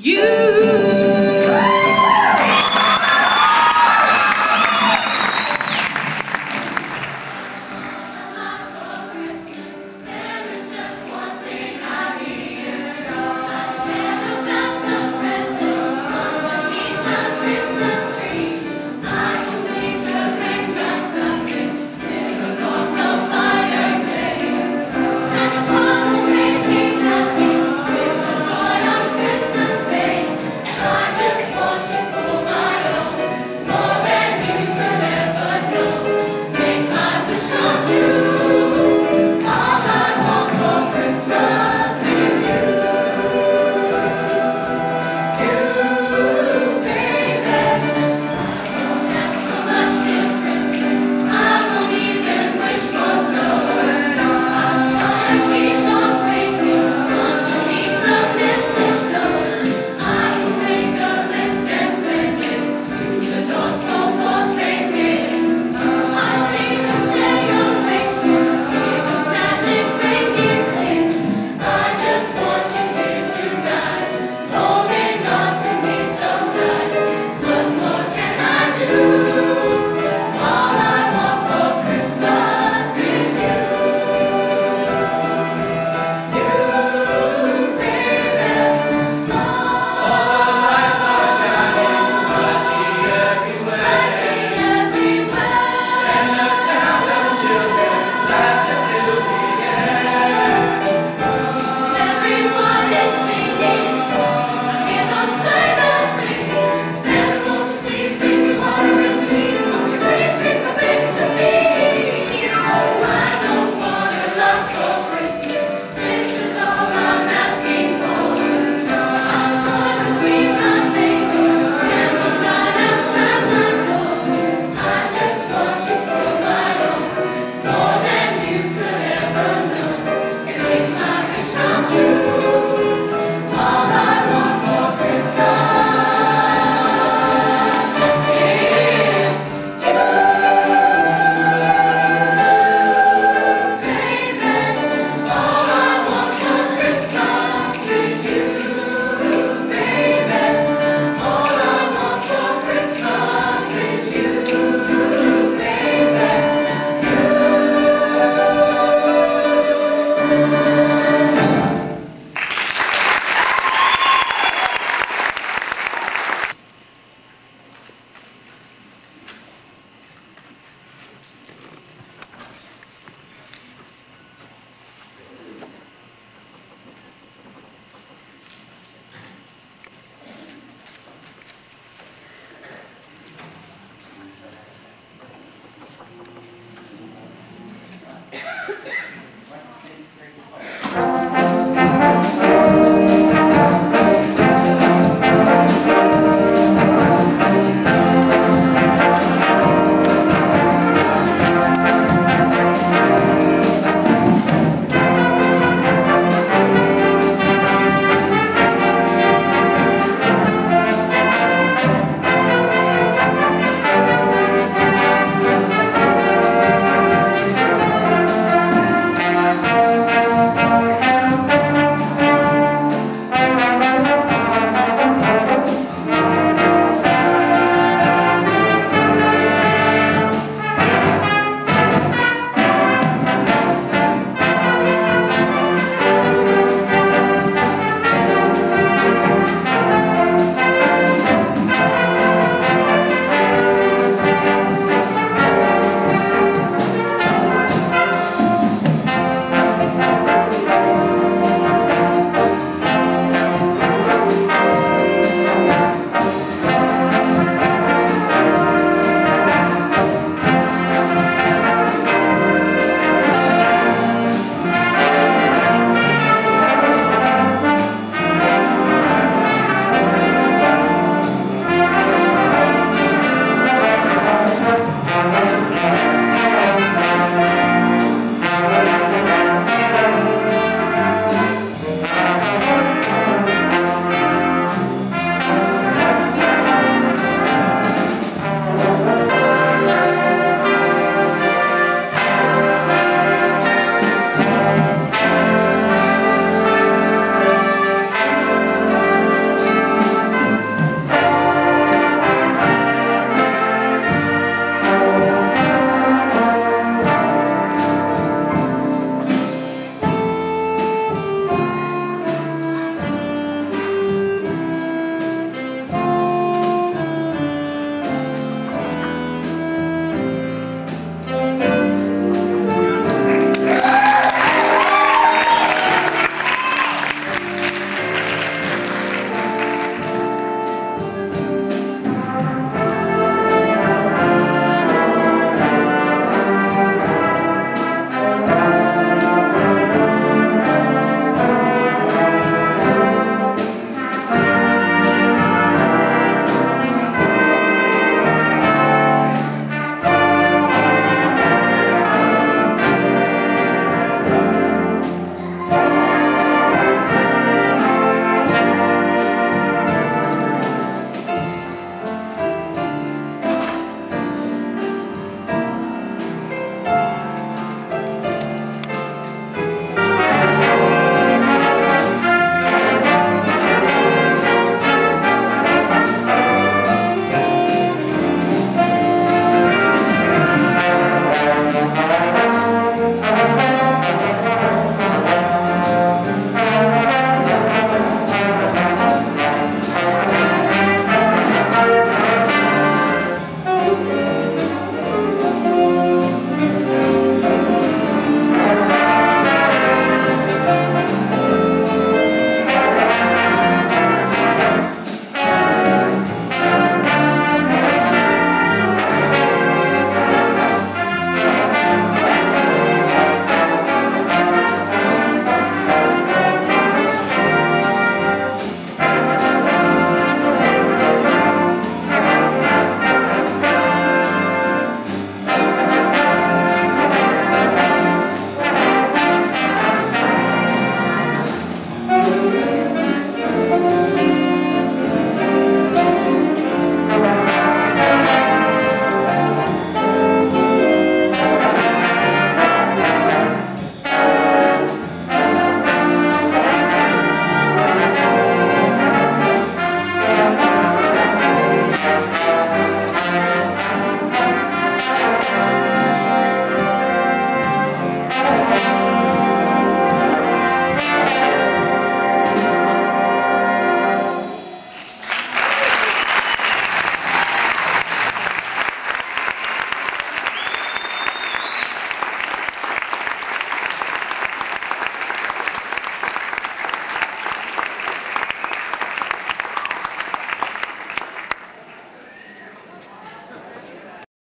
You